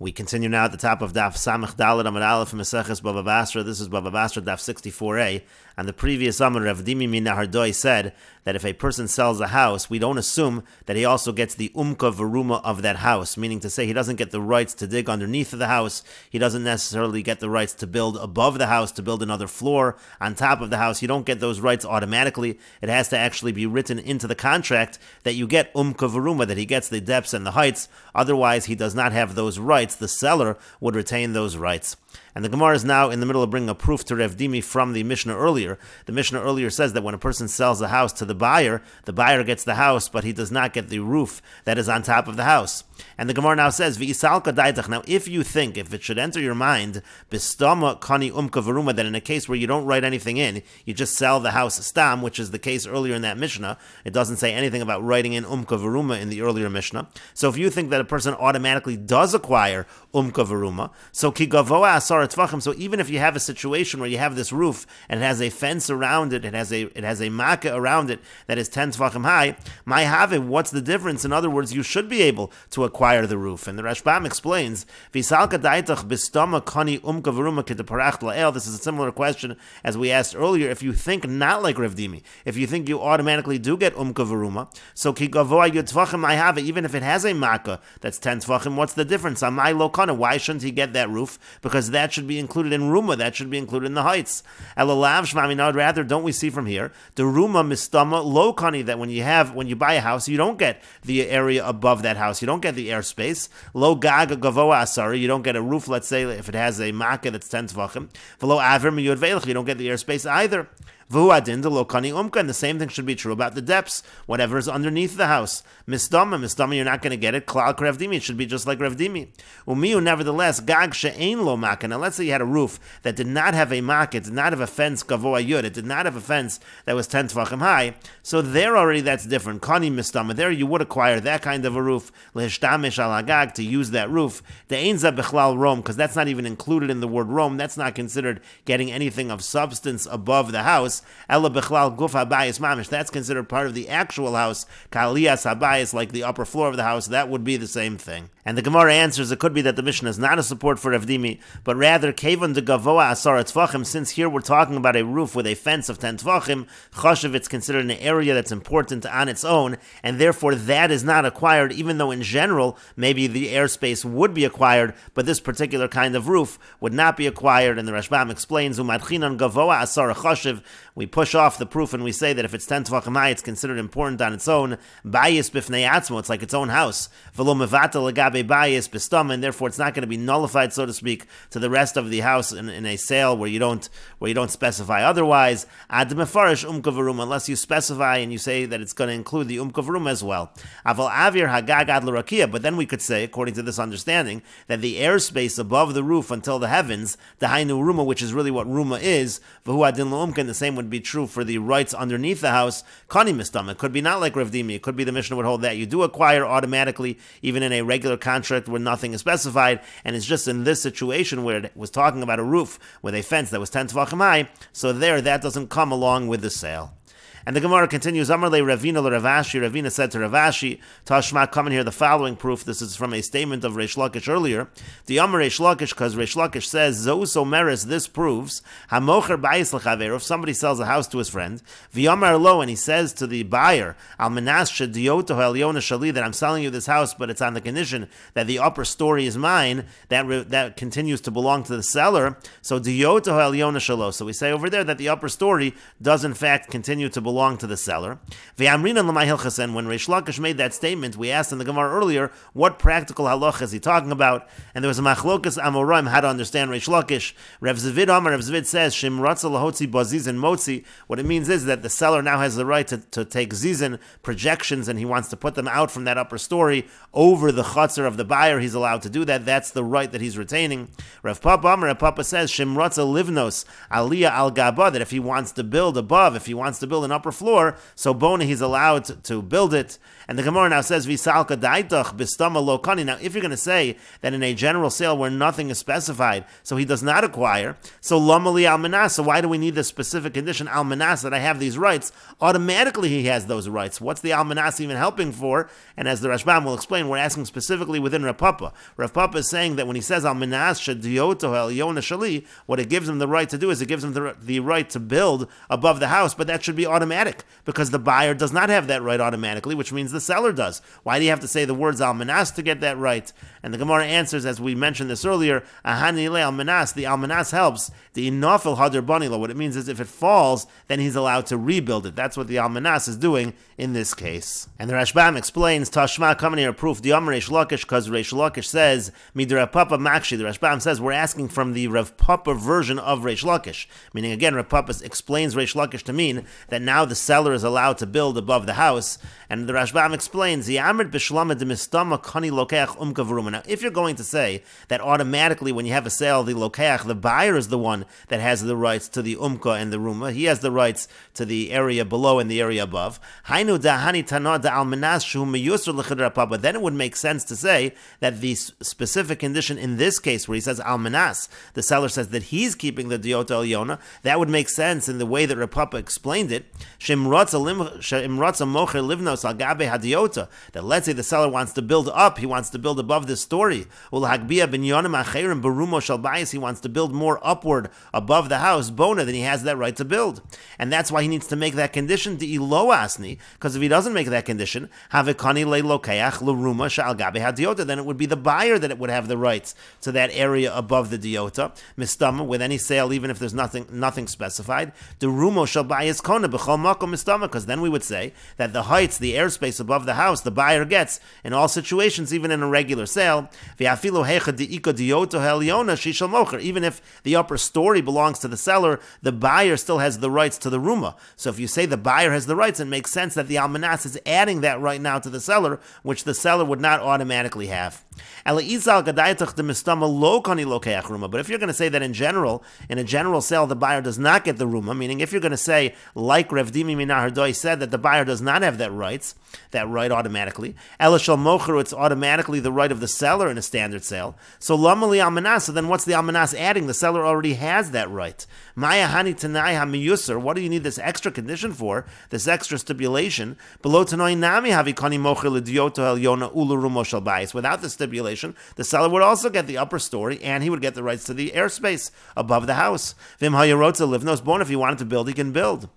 We continue now at the top of Daf Samach Dalet Amar Aleph Meseches Bava Basra. This is Bava Basra Daf 64a. And the previous Amar Rav Dimi Minahardoi said that if a person sells a house, we don't assume that he also gets the umka varuma of that house, meaning to say he doesn't get the rights to dig underneath of the house. He doesn't necessarily get the rights to build above the house, to build another floor on top of the house. You don't get those rights automatically. It has to actually be written into the contract that you get umka varuma, that he gets the depths and the heights. Otherwise, he does not have those rights. The seller would retain those rights. And the Gemara is now in the middle of bringing a proof to Rav Dimi from the Mishnah earlier. The Mishnah earlier says that when a person sells a house to the buyer, the buyer gets the house, but he does not get the roof that is on top of the house. And the Gemara now says, V'isalka daitach. Now, if you think, if it should enter your mind, bistama kani umka varuma, that in a case where you don't write anything in, you just sell the house stam, which is the case earlier in that Mishnah. It doesn't say anything about writing in umka varuma in the earlier Mishnah. So if you think that a person automatically does acquire umka varuma, so ki gavoa asar. So even if you have a situation where you have this roof and it has a fence around it, it has a it has a makkah around it that is ten tvachim high, my have it. What's the difference? In other words, you should be able to acquire the roof. And the Rashbam explains. This is a similar question as we asked earlier. If you think not like Rav Dimi, if you think you automatically do get umka varuma, so ki gavoa yutvachim I have it, even if it has a makkah that's ten tvachim, what's the difference? My lokana, why shouldn't he get that roof? Because that should be included in ruma, that should be included in the heights. Elalav shmami, no, rather, don't we see from here the ruma mistama lokani that when you have when you buy a house, you don't get the area above that house, you don't get the airspace. Lo gaga gavoa asari, you don't get a roof. Let's say if it has a makkah that's ten tvachim. V'lo aver miyud you don't get the airspace either. And the same thing should be true about the depths, whatever is underneath the house. Misdama, misdama, you're not going to get it. Klal krevdimi, it should be just like revdimi. Umiu, nevertheless, gag she'ain lo maka. Now let's say you had a roof that did not have a mak, it did not have a fence gavoa yud, it did not have a fence that was ten tvachim high. So there already that's different. Kani misdama, there you would acquire that kind of a roof lehishtamish alagag to use that roof. The ainza bechlal rom, because that's not even included in the word rom. That's not considered getting anything of substance above the house. That's considered part of the actual house. Kaliyas habayis, like the upper floor of the house, that would be the same thing. And the Gemara answers it could be that the Mishnah is not a support for Evdimi, but rather Kevon de Gavoa Asar Tvachim, since here we're talking about a roof with a fence of 10 Tvachim, Chashav it's considered an area that's important on its own, and therefore that is not acquired, even though in general maybe the airspace would be acquired, but this particular kind of roof would not be acquired, and the Rashbam explains, Umadchinan Gavoa Asar Chashav, we push off the proof and we say that if it's 10 Tvachim high, it's considered important on its own, Bayis Bifnei Atzmo, it's like its own house, Velo Mevata bias bistam, and therefore it's not going to be nullified, so to speak, to the rest of the house in, in a sale where you don't where you don't specify otherwise. Ad mefarish umkavarum, unless you specify and you say that it's going to include the umkavarum as well. Aval avir hagag ad but then we could say, according to this understanding, that the airspace above the roof until the heavens, the hainu ruma, which is really what ruma is, v'hu adin the same would be true for the rights underneath the house. Kani mistam, it could be not like Rav Dimi, it could be the Mishnah would hold that you do acquire automatically, even in a regular contract where nothing is specified, and it's just in this situation where it was talking about a roof with a fence that was 10 tvachim high, so there that doesn't come along with the sale. And the Gemara continues, Amarle Ravina Ravashi. Ravina said to Ravashi, Tashma, come in here the following proof. This is from a statement of Reish Lakish earlier. The Amar Reish Lakish, because Reish Lakish says, Zos Omeris, this proves, Hamocher Bayis L'chaver, if somebody sells a house to his friend, V'yamar Lo, and he says to the buyer, Al Menas Shedioto Eliona Shali, that I'm selling you this house, but it's on the condition that the upper story is mine, that that continues to belong to the seller. So Dioto Eliona Shalo. So we say over there that the upper story does in fact continue to belong belong to the seller. When Reish Lakish made that statement, we asked in the Gemara earlier, what practical halach is he talking about? And there was a machlokas amoraim how to understand Reish Lakish. Rav Zvid Amar, Rav Zvid says, Shim lahotzi baziz and motzi. What it means is that the seller now has the right to, to take zizin, projections, and he wants to put them out from that upper story over the chutzner of the buyer. He's allowed to do that. That's the right that he's retaining. Rav Papa Amar, Rav Papa says, Shim livnos aliyah al gaba, that if he wants to build above, if he wants to build an upper floor, so Bona he's allowed to, build it. And the Gemara now says, Visalka daitach bistama lokani. Now, if you're going to say that in a general sale where nothing is specified, so he does not acquire, so lomali almanas, why do we need the specific condition almanas that I have these rights? Automatically he has those rights. What's the almanas even helping for? And as the Rashbam will explain, we're asking specifically within Rav Papa. Rav Papa is saying that when he says almanas shadiyoto el shali, what it gives him the right to do is it gives him the, the right to build above the house, but that should be automatic because the buyer does not have that right automatically, which means the the seller does. Why do you have to say the words almanas to get that right? And the Gemara answers, as we mentioned this earlier, ahani le almanas. The almanas helps the inafil hadir banila. What it means is if it falls, then he's allowed to rebuild it. That's what the almanas is doing in this case. And the Rashbam explains Tashma coming here proof the Yom Reish Lakish because Reish Lakish says Midra Papa Makshi. The Rashbam says we're asking from the Rav Papa version of Reish Lakish, meaning again Rav Papa explains Reish Lakish to mean that now the seller is allowed to build above the house, and the Rashbam explains Yamrid Bishlama de Mistama Kani Lokeach Now, if you're going to say that automatically when you have a sale, the Lokeach, the buyer is the one that has the rights to the Umka and the Ruma, uh, he has the rights to the area below and the area above. Then it would make sense to say that the specific condition in this case, where he says almanas, the seller says that he's keeping the diota Yona, that would make sense in the way that Rav Papa explained it. That let's say the seller wants to build up, he wants to build above this story. He wants to build more upward above the house, bona, then he has that right to build. And that's why he needs to make that condition, because if he doesn't make that condition, then it would be the buyer that it would have the rights to that area above the diota, mistama, with any sale, even if there's nothing nothing specified. Kona because then we would say that the heights, the airspace above the house, the buyer gets in all situations, even in a regular sale. Even if the upper story belongs to the seller, the buyer still has the rights to the ruma. So if you say the buyer has the rights, it makes sense that the almanas is adding that right now to the seller, which the seller would not automatically have. But if you're going to say that in general, in a general sale, the buyer does not get the ruma, meaning if you're going to say, like Rav Dimi Minahardoi said, that the buyer does not have that rights, that right automatically, it's automatically the right of the seller in a standard sale. So Lamali Almanas, so then what's the Almanas adding? The seller already has that right. Maya Hani Tanai Hamiyusar, what do you need this extra condition for? This extra stipulation? Below Tanoi Nami Havikani Mocher Lidioto El Yona Ulurumo Shalbais. Without the stipulation, the seller would also get the upper story and he would get the rights to the airspace above the house. Vim Hayarotza Livnos born if he wanted to build, he can build.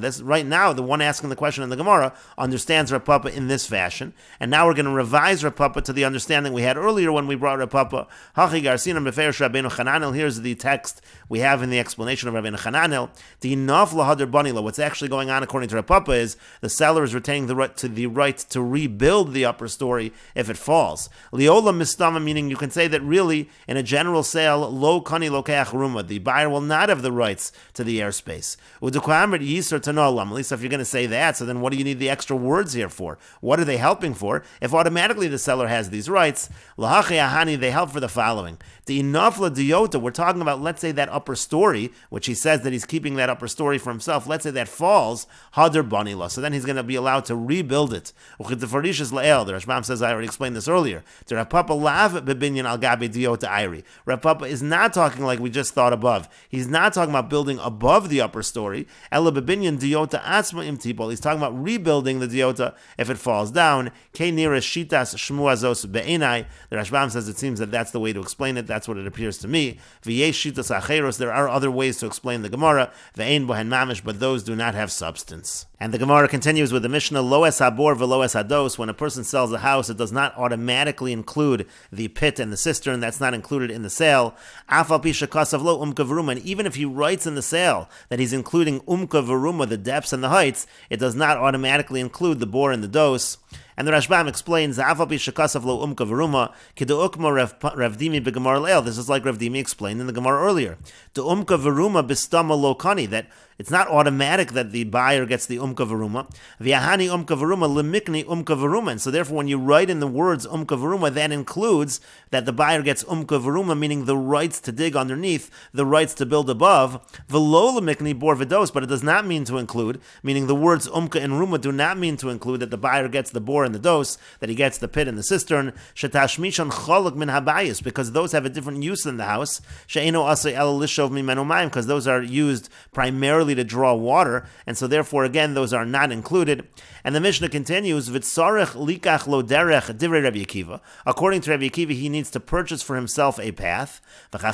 This right now, the one asking the question in the Gemara understands Rav Papa in this fashion, and now we're going to revise Rav Papa to the understanding we had earlier when we brought Rav Papa. Here's the text we have in the explanation of Rabbeinu Chananel. The Naf Lahadr. What's actually going on according to Rav Papa is the seller is retaining the right to the right to rebuild the upper story if it falls. Liola mistama, meaning you can say that really in a general sale, lo kani lokeach ruma, the buyer will not have the rights to the airspace. At least if you're going to say that, so then what do you need the extra words here for? What are they helping for? If automatically the seller has these rights, they help for the following. The inafla diota, we're talking about, let's say that upper story, which he says that he's keeping that upper story for himself, let's say that falls, hadr banila. So then he's going to be allowed to rebuild it. The Rashbam says, I already explained this earlier. The Rav Papa lav bebinyan al gabi diota iri. Rav Papa is not talking like we just thought above. He's not talking about building above the upper story. Ela bebinyan diota atzma imtipol. He's talking about rebuilding the diota if it falls down. Shitas shmuazos be'enai. The Rashbam says it seems that that's the way to explain it. That's what it appears to me. There are other ways to explain the Gemara. But those do not have substance. And the Gemara continues with the Mishnah, Loes Habor veloes Hados. When a person sells a house, it does not automatically include the pit and the cistern. That's not included in the sale. Afal Pisha Kasav Lo And even if he writes in the sale that he's including Umka Veruma, the depths and the heights, it does not automatically include the bore and the dose. And the Rashbam explains, Shakasav lo umka veruma, kidu ukma Ravdimi begamar leil. This is like Ravdimi explained in the Gemara earlier. The umka veruma bistama lo kani, that it's not automatic that the buyer gets the umka varuma. V'yahani umka varuma limikni umka varuma. And so therefore, when you write in the words umka varuma, that includes that the buyer gets umka varuma, meaning the rights to dig underneath, the rights to build above. V'lo limikni bor v'dos, but it does not mean to include, meaning the words umka and ruma do not mean to include that the buyer gets the bor and the dose that he gets the pit and the cistern. Min because those have a different use in the house. Because those are used primarily to draw water, and so therefore, again, those are not included. And the Mishnah continues, V'tzarech likach lo derech divrei Rabbi Akiva. According to Rabbi Akiva, he needs to purchase for himself a path. And the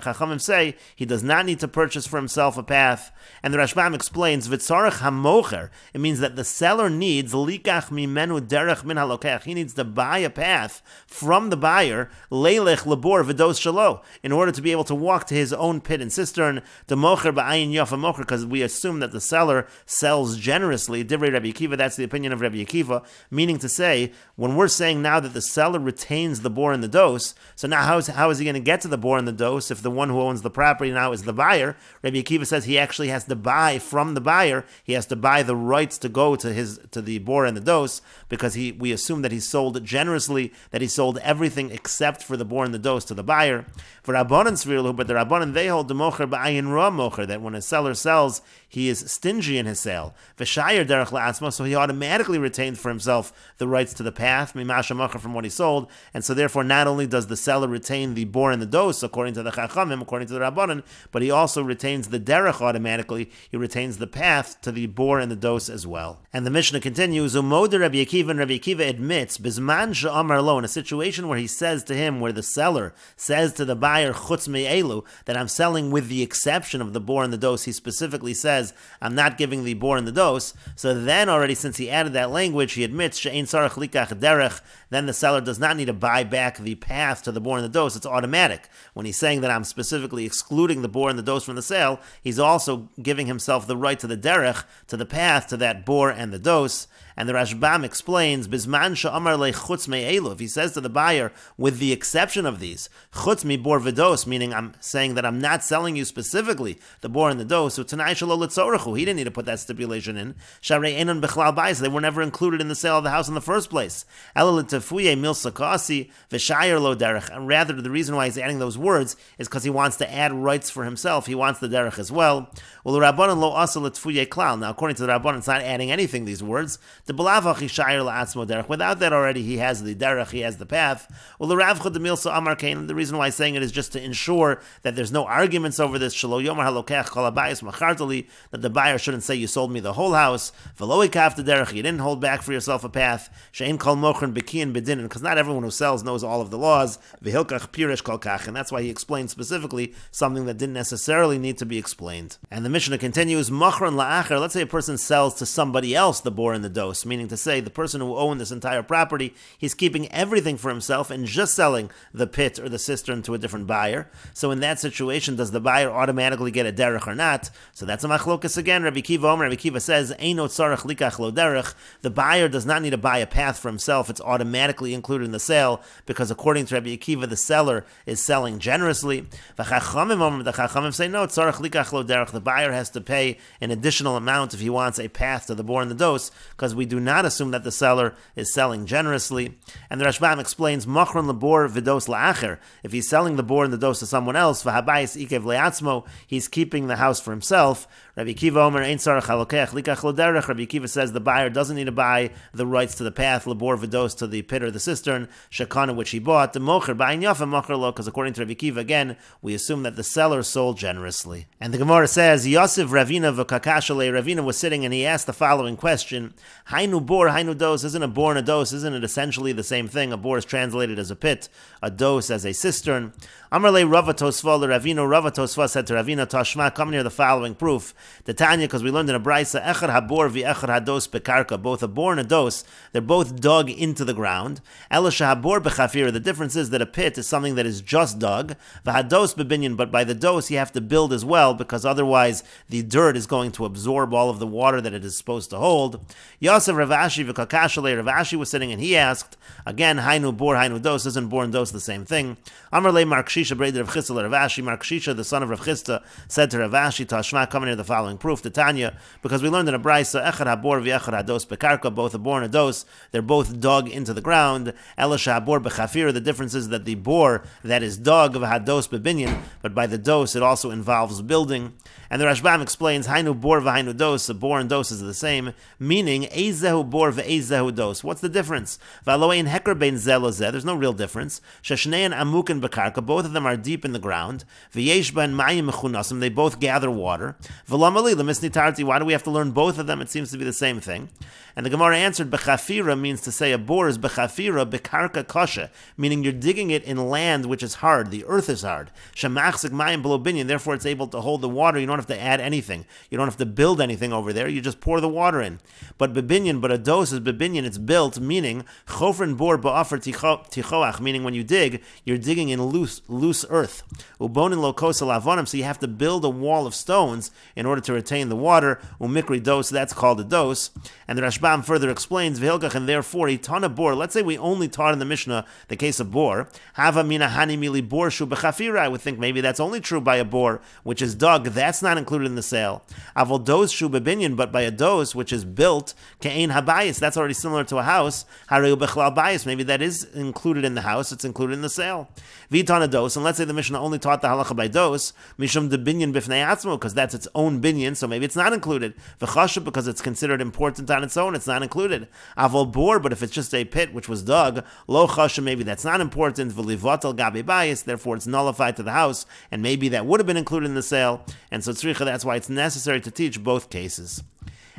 Chachamim say he does not need to purchase for himself a path. And the Rashbam explains, V'tzarech hamocher. It means that the seller needs likach mimenu derech min. He needs to buy a path from the buyer, leilech labor v'dos shalo, in order to be able to walk to his own pit and cistern, the mocher ba'ayin yafa mocher, because we assume that the seller sells generously. Divrei Rabbi Akiva, that's the opinion of Rabbi Akiva, meaning to say, when we're saying now that the seller retains the bor and the dose, so now how is, how is he going to get to the bor and the dose if the one who owns the property now is the buyer? Rabbi Akiva says he actually has to buy from the buyer, he has to buy the rights to go to his to the bor and the dose, because he we assume that he sold generously, that he sold everything except for the bor and the dose to the buyer. For Rabbanan Svirlu, but the Rabbanan they hold the mocher ba'ayin ra mocher, that when a seller sells, he is stingy in his sale. V'shayir derech la'atzma, so he automatically retains for himself the rights to the path, mimasha mocher from what he sold, and so therefore not only does the seller retain the bor and the dose, according to the Chachamim, according to the Rabbanan, but he also retains the derech automatically, he retains the path to the bor and the dose as well. And the Mishnah continues, Umoder Rabbi Akiva, and Rabbi Akiva admits, Bizman sha'amar lo, in a situation where he says to him, where the seller says to the buyer, chutz me'elu, that I'm selling with the exception of the bor and the dose, he specifically says, I'm not giving the bor and the dose. So then already, since he added that language, he admits she'ein sarach likach derech. Then the seller does not need to buy back the path to the bor and the dose. It's automatic. When he's saying that I'm specifically excluding the bor and the dose from the sale, he's also giving himself the right to the derech, to the path to that bor and the dose. And the Rashbam explains, Bisman le chutz me'elu. If he says to the buyer, with the exception of these, chutz mi bor v'dos, meaning I'm saying that I'm not selling you specifically the bor and the dose, so tanai shalo litzorachu. He didn't need to put that stipulation in. Sharei enon bechlal bayis. They were never included in the sale of the house in the first place. Ela l'tefuye mil sakasi v'shayir lo derech. And rather, the reason why he's adding those words is because he wants to add rights for himself. He wants the derech as well. Well, rabbanon lo asa l'tefuye klal. Now, according to the rabbanon, it's not adding anything, these words. Without that already, he has the derech, he has the path. Well, the ravcha the milsa amar kain. The reason why he's saying it is just to ensure that there's no arguments over this. Shalo yomar halokech kol machartali. That the buyer shouldn't say you sold me the whole house. V'lo ikaf the derech. You didn't hold back for yourself a path. Shein kol mochrin bekiin bedinin. Because not everyone who sells knows all of the laws. V'hilkach pirish kol kach. And that's why he explained specifically something that didn't necessarily need to be explained. And the Mishnah continues, Machran la'acher. Let's say a person sells to somebody else the bor and the meaning to say the person who owned this entire property, he's keeping everything for himself and just selling the pit or the cistern to a different buyer. So in that situation, does the buyer automatically get a derech or not? So that's a machlokas again. Rabbi Kiva Omer, Rabbi Kiva says, likach lo derech. The buyer does not need to buy a path for himself. It's automatically included in the sale because according to Rabbi Akiva, the seller is selling generously. The Chachamim say, no, tzarech likach lo derech. The buyer has to pay an additional amount if he wants a path to the bor and the dose because we do not assume that the seller is selling generously. And the Rashbam explains, Machron labor vidos la'acher. If he's selling the bor and the dose to someone else, v'habayis ikev le'atzmo, he's keeping the house for himself. Rabbi Kiva Omer Ein Sarach Likach Loderech. Rabbi Kiva says the buyer doesn't need to buy the rights to the path Labor Vidos to the pit or the cistern Shekana which he bought. The Mocher buying Yafa Mocher Lo because according to Rabbi Kiva again we assume that the seller sold generously. And the Gemara says Yosef Ravina v'Kakashale Ravina was sitting and he asked the following question: Hainu bor Hainu dos isn't a bor and a dos isn't it essentially the same thing? A bor is translated as a pit, a dos as a cistern. Amarle Rava Tosva Ravina Rava Tosva said to Ravina Tashma come near the following proof The Tanya, because we learned in a brisa, echad habor v'echad hados bekarka, both a bor and a dos, they're both dug into the ground. Elisha habor bechafir, the difference is that a pit is something that is just dug. V'hados bebinyan, but by the dos you have to build as well, because otherwise the dirt is going to absorb all of the water that it is supposed to hold. Yosef Ravashi v'kakashale, Ravashi was sitting and he asked, again, hainu bor, hainu dos, isn't bor and dos the same thing? Amar le Mar Kashisha, Brei D'Rav Chisda, Ravashi, Mar Kashisha, the son of Rav Chisda, said to Ravashi, Tashma, coming here the following proof, the Tanya, because we learned in a brisa, Echad habor v'echad hados bekarka, both a bor and a dos, they're both dug into the ground. Elisha habor bechafir, the difference is that the bor that is dug of hados bebinyan, but by the dos it also involves building. And the Rashbam explains, Hainu bor v'hainu dos, a bor and dos is the same, meaning Ezehu bor v'ezehu dos. What's the difference? V'aloein heker bein zelozeh, there's no real difference. Sheshnein amukin bekarka, both of them are deep in the ground. V'yesh ben mayim mechunasim, they both gather water. V'lamali lemisnitarti, why do we have to learn both of them? It seems to be the same thing. And the Gemara answered, Bechafira means to say a bore is Bechafira, Bekarka Kosha, meaning you're digging it in land which is hard, the earth is hard. Shemachzik Mayim Below Binyan, therefore it's able to hold the water. You don't have to add anything. You don't have to build anything over there. You just pour the water in. But Bebinyan, but a dose is Bebinyan, it's built, meaning Chofrin Bor Ba'afar Tichoach, meaning when you dig, you're digging in loose loose earth. Ubonin Lokosa Lavonim, so you have to build a wall of stones in order to retain the water. Umikri dose, that's called a dose. And the Rashbam further explains, Vihilkach, and therefore a ton of. Let's say we only taught in the Mishnah the case of bor. Hava mina hani mili bor shu. I would think maybe that's only true by a bor, which is dug. That's not included in the sale. Avol dos shu bebinyan, but by a dos, which is built, ke'ein habayis, that's already similar to a house. Hareu bechlal bayis, maybe that is included in the house, it's included in the sale. Vitana dos, and let's say the Mishnah only taught the halacha by dos, mishum de binyan bifnei because that's its own binyan, so maybe it's not included. V'chashav, because it's considered important on its own, it's not included. Avol bor, but if it's just a pit which was dug, lo chashav, maybe that's not important. V'livatal gabi bayis, therefore it's nullified to the house, and maybe that would have been included in the sale. And so tzricha, that's why it's necessary to teach both cases.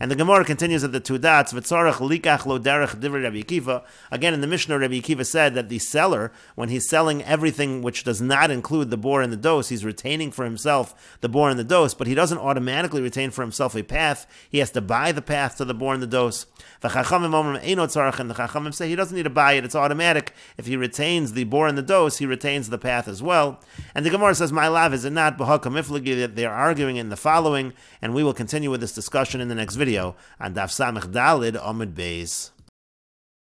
And the Gemara continues at the two dots, V'tzorach likach lo derech. Again, in the Mishnah, Rabbi Akiva said that the seller, when he's selling everything which does not include the bor and the dose, he's retaining for himself the bor and the dose, but he doesn't automatically retain for himself a path. He has to buy the path to the bor and the dose. V'chachamim omrim eino tzarach, and the chachamim say he doesn't need to buy it, it's automatic. If he retains the bor and the dose, he retains the path as well. And the Gemara says, my love, is it not b'hakam that they're arguing in the following, and we will continue with this discussion in the next video on Daf Samech Dalid Amid Beis.